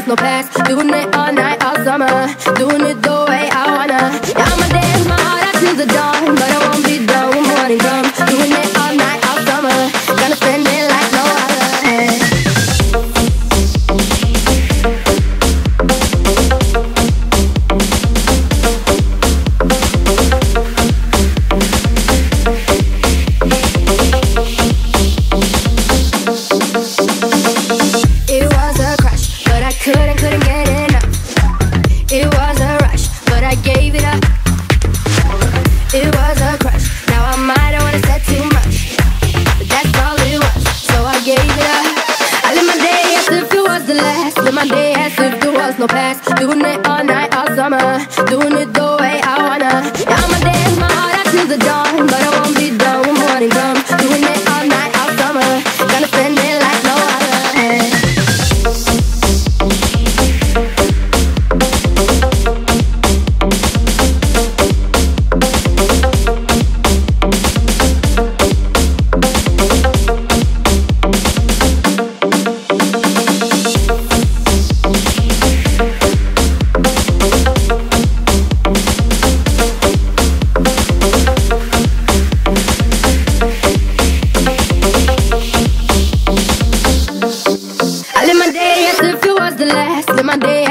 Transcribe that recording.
once, no pass Doing it all night, all summer. Doing it the way I wanna. Yeah, I'ma dance my heart out to the dawn. fast. Live my day as if there was no past. Doing it all night, all summer. Doing it the way my day